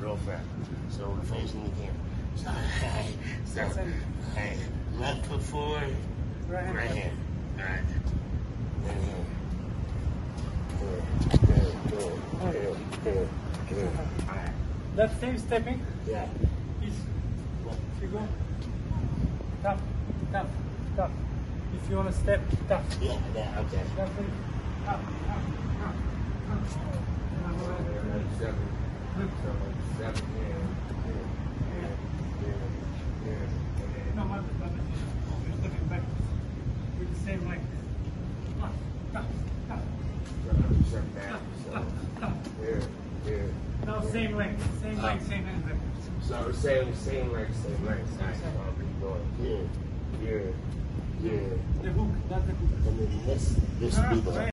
real fast. So facing the camera. So, hey, so, hey, left foot forward, Right right hand. All right. Good, good, good, good, good, good. All right. That same stepping Yeah. is if you go tap, tap, tap. If you want to step, tap. Yeah, yeah, okay. That's it. Tap, tap, tap, tap. Seven, No, my bad, my bad. You're stepping back the same yeah, yeah. Ah, now same same leg, ah. same hand back. So same, same legs, same legs. Nice. I'll going. Yeah, yeah, yeah. The hook, that's the hook. And then this, this Ah, right.